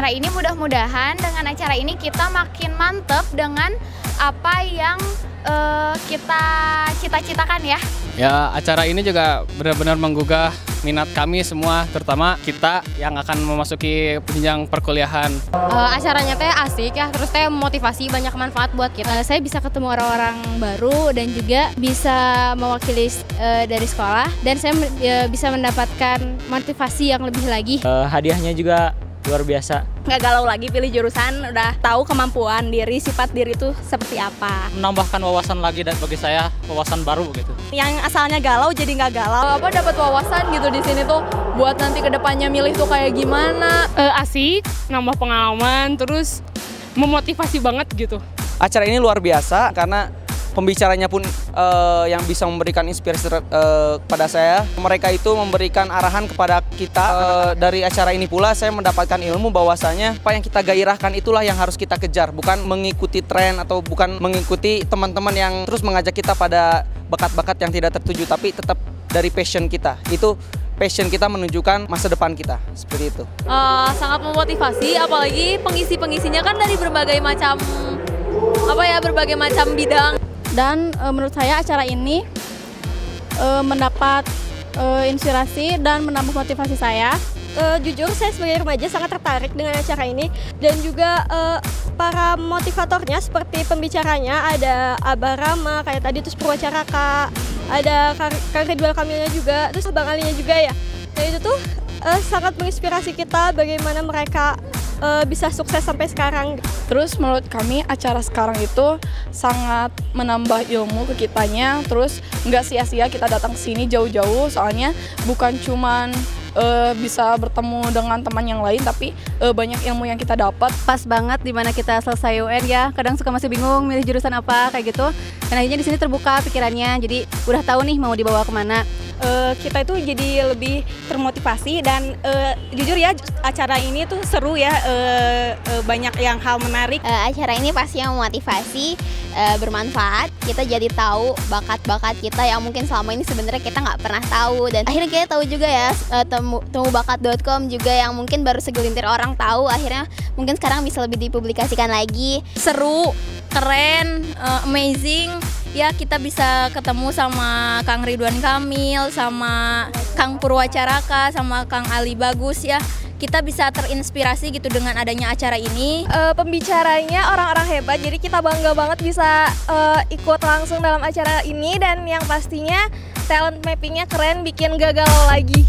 acara ini mudah-mudahan dengan acara ini kita makin mantep dengan apa yang uh, kita cita-citakan ya. Ya, acara ini juga benar-benar menggugah minat kami semua, terutama kita yang akan memasuki jenjang perkuliahan. Uh, acaranya teh asik ya, terus teh motivasi banyak manfaat buat kita. Uh, saya bisa ketemu orang-orang baru dan juga bisa mewakili uh, dari sekolah dan saya uh, bisa mendapatkan motivasi yang lebih lagi. Uh, hadiahnya juga luar biasa. Nggak galau lagi pilih jurusan, udah tahu kemampuan diri, sifat diri itu seperti apa. Menambahkan wawasan lagi dan bagi saya wawasan baru gitu. Yang asalnya galau jadi nggak galau. Apa dapat wawasan gitu di sini tuh buat nanti ke depannya milih tuh kayak gimana. Uh, asik, nambah pengalaman, terus memotivasi banget gitu. Acara ini luar biasa karena pembicaranya pun uh, yang bisa memberikan inspirasi uh, kepada saya. Mereka itu memberikan arahan kepada kita uh, dari acara ini pula saya mendapatkan ilmu bahwasanya apa yang kita gairahkan itulah yang harus kita kejar, bukan mengikuti tren atau bukan mengikuti teman-teman yang terus mengajak kita pada bakat-bakat yang tidak tertuju, tapi tetap dari passion kita. Itu passion kita menunjukkan masa depan kita seperti itu. Uh, sangat memotivasi, apalagi pengisi-pengisinya kan dari berbagai macam apa ya berbagai macam bidang dan e, menurut saya acara ini e, mendapat e, inspirasi dan menambah motivasi saya. E, jujur saya sebagai remaja sangat tertarik dengan acara ini dan juga e, para motivatornya seperti pembicaranya ada Abah Rama kayak tadi terus Purwacaraka, ada Kang Ridwan Kamilnya juga, terus Bang Alinya juga ya. Dan itu tuh e, sangat menginspirasi kita bagaimana mereka uh, bisa sukses sampai sekarang. Terus menurut kami acara sekarang itu sangat menambah ilmu ke kitanya. Terus nggak sia-sia kita datang ke sini jauh-jauh soalnya bukan cuman uh, bisa bertemu dengan teman yang lain tapi uh, banyak ilmu yang kita dapat. Pas banget di mana kita selesai UN ya. Kadang suka masih bingung milih jurusan apa kayak gitu. Dan akhirnya di sini terbuka pikirannya. Jadi udah tahu nih mau dibawa ke mana. Uh, kita itu jadi lebih termotivasi dan uh, jujur ya acara ini tuh seru ya. Uh, uh, banyak yang hal menarik. Uh, acara ini pasti yang memotivasi, uh, bermanfaat. Kita jadi tahu bakat-bakat kita yang mungkin selama ini sebenarnya kita nggak pernah tahu. Dan akhirnya kita tahu juga ya uh, temubakat.com juga yang mungkin baru segelintir orang tahu akhirnya mungkin sekarang bisa lebih dipublikasikan lagi. Seru, keren, uh, amazing ya kita bisa ketemu sama Kang Ridwan Kamil, sama Kang Purwacaraka, sama Kang Ali Bagus ya. Kita bisa terinspirasi gitu dengan adanya acara ini. Uh, pembicaranya orang-orang hebat, jadi kita bangga banget bisa uh, ikut langsung dalam acara ini dan yang pastinya talent mappingnya keren, bikin gagal lagi.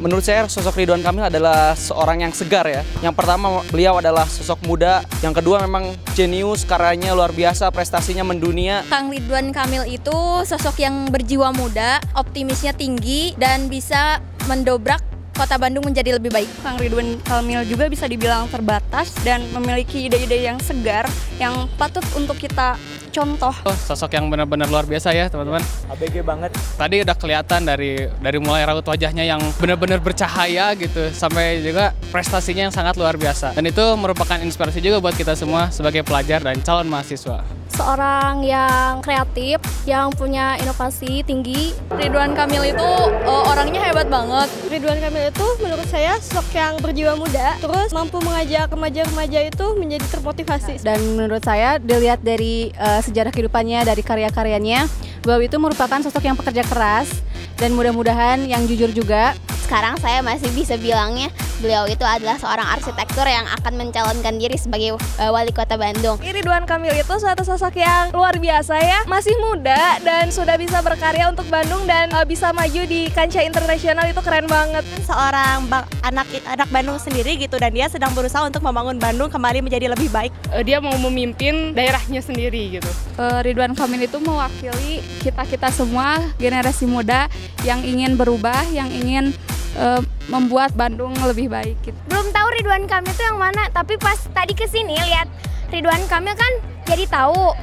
Menurut saya sosok Ridwan Kamil adalah seorang yang segar ya. Yang pertama beliau adalah sosok muda, yang kedua memang jenius, karyanya luar biasa, prestasinya mendunia. Kang Ridwan Kamil itu sosok yang berjiwa muda, optimisnya tinggi dan bisa mendobrak kota Bandung menjadi lebih baik. Kang Ridwan Kamil juga bisa dibilang terbatas dan memiliki ide-ide yang segar yang patut untuk kita contoh. Oh, sosok yang benar-benar luar biasa ya teman-teman. ABG banget. Tadi udah kelihatan dari dari mulai raut wajahnya yang benar-benar bercahaya gitu sampai juga prestasinya yang sangat luar biasa. Dan itu merupakan inspirasi juga buat kita semua sebagai pelajar dan calon mahasiswa seorang yang kreatif, yang punya inovasi tinggi. Ridwan Kamil itu uh, orangnya hebat banget. Ridwan Kamil itu menurut saya sosok yang berjiwa muda, terus mampu mengajak remaja-remaja itu menjadi termotivasi. Dan menurut saya dilihat dari uh, sejarah kehidupannya, dari karya-karyanya, bahwa itu merupakan sosok yang pekerja keras dan mudah-mudahan yang jujur juga. Sekarang saya masih bisa bilangnya beliau itu adalah seorang arsitektur yang akan mencalonkan diri sebagai uh, wali kota Bandung. Ridwan Kamil itu suatu sosok yang luar biasa ya, masih muda dan sudah bisa berkarya untuk Bandung dan uh, bisa maju di kancah internasional itu keren banget. Seorang bang, anak anak Bandung sendiri gitu dan dia sedang berusaha untuk membangun Bandung kembali menjadi lebih baik. Uh, dia mau memimpin daerahnya sendiri gitu. Uh, Ridwan Kamil itu mewakili kita kita semua generasi muda yang ingin berubah, yang ingin uh, membuat Bandung lebih baik. Gitu. Belum tahu Ridwan Kamil itu yang mana, tapi pas tadi ke sini lihat Ridwan Kamil kan jadi tahu.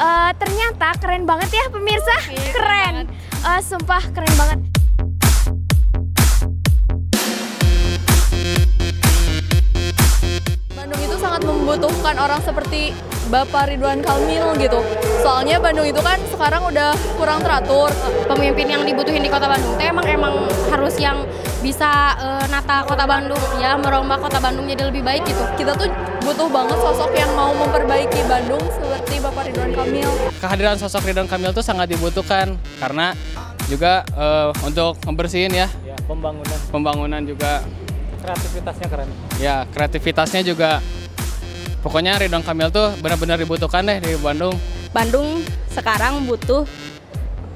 Uh, ternyata keren banget ya pemirsa, iya, keren. Uh, sumpah keren banget. Bandung itu sangat membutuhkan orang seperti Bapak Ridwan Kamil gitu Soalnya Bandung itu kan sekarang udah kurang teratur. Pemimpin yang dibutuhin di Kota Bandung teh emang emang harus yang bisa eh, nata Kota Bandung ya, merombak Kota Bandung jadi lebih baik gitu. Kita tuh butuh banget sosok yang mau memperbaiki Bandung seperti Bapak Ridwan Kamil. Kehadiran sosok Ridwan Kamil tuh sangat dibutuhkan karena juga eh, untuk membersihin ya Ya, pembangunan pembangunan juga kreativitasnya keren. ya kreativitasnya juga pokoknya Ridwan Kamil tuh benar-benar dibutuhkan deh di Bandung Bandung sekarang butuh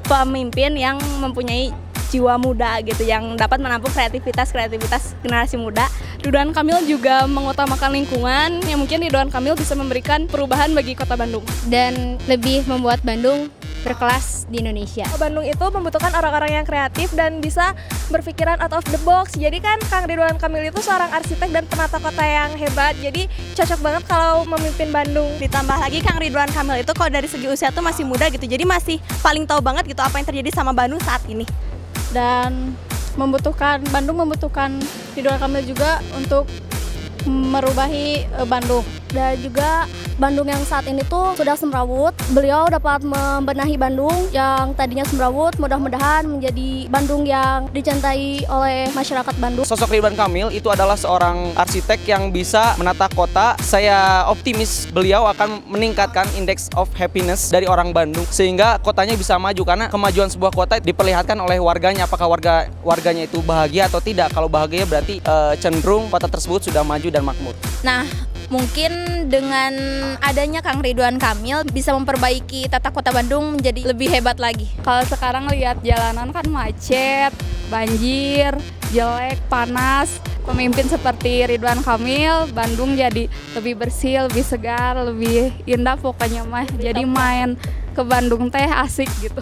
pemimpin yang mempunyai jiwa muda gitu yang dapat menampung kreativitas kreativitas generasi muda. Ridwan Kamil juga mengutamakan lingkungan yang mungkin Ridwan Kamil bisa memberikan perubahan bagi kota Bandung. Dan lebih membuat Bandung berkelas di Indonesia. Bandung itu membutuhkan orang-orang yang kreatif dan bisa berpikiran out of the box. Jadi kan Kang Ridwan Kamil itu seorang arsitek dan penata kota yang hebat. Jadi cocok banget kalau memimpin Bandung. Ditambah lagi Kang Ridwan Kamil itu kalau dari segi usia tuh masih muda gitu. Jadi masih paling tahu banget gitu apa yang terjadi sama Bandung saat ini. Dan membutuhkan Bandung membutuhkan Ridwan Kamil juga untuk merubahi eh, Bandung. Dan juga Bandung yang saat ini tuh sudah semrawut. Beliau dapat membenahi Bandung yang tadinya semrawut, mudah-mudahan menjadi Bandung yang dicintai oleh masyarakat Bandung. Sosok Ridwan Kamil itu adalah seorang arsitek yang bisa menata kota. Saya optimis beliau akan meningkatkan indeks of happiness dari orang Bandung sehingga kotanya bisa maju karena kemajuan sebuah kota diperlihatkan oleh warganya apakah warga warganya itu bahagia atau tidak. Kalau bahagia berarti eh, cenderung kota tersebut sudah maju dan makmur. Nah, mungkin dengan adanya Kang Ridwan Kamil bisa memperbaiki tata kota Bandung menjadi lebih hebat lagi. Kalau sekarang lihat jalanan kan macet, banjir, jelek, panas. Pemimpin seperti Ridwan Kamil, Bandung jadi lebih bersih, lebih segar, lebih indah pokoknya mah. Jadi main ke Bandung teh asik gitu.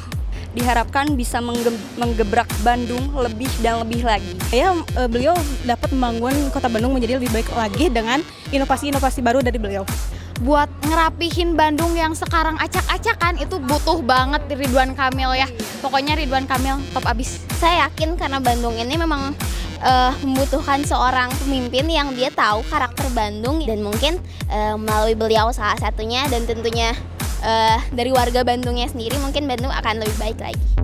Diharapkan bisa mengge- menggebrak Bandung lebih dan lebih lagi. Ya, eh, beliau dapat membangun kota Bandung menjadi lebih baik lagi dengan inovasi-inovasi baru dari beliau. buat ngerapihin Bandung yang sekarang acak-acakan itu butuh banget Ridwan Kamil ya. Pokoknya Ridwan Kamil top abis. Saya yakin karena Bandung ini memang eh, membutuhkan seorang pemimpin yang dia tahu karakter Bandung dan mungkin eh, melalui beliau salah satunya dan tentunya eh, dari warga Bandungnya sendiri mungkin Bandung akan lebih baik lagi.